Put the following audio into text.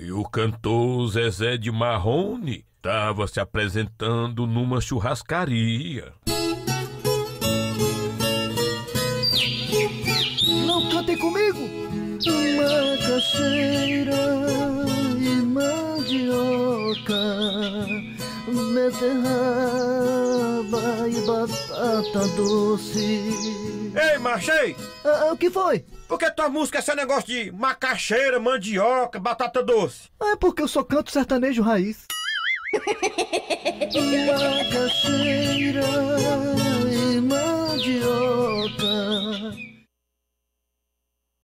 E o cantor Zezé de Marrone estava se apresentando numa churrascaria. Não cantem comigo! Macaxeira e mandioca, beterraba e batata doce. Ei, Marchei! Ah, o que foi? Por que tua música é esse negócio de macaxeira, mandioca, batata doce? É porque eu só canto sertanejo raiz. Macaxeira e mandioca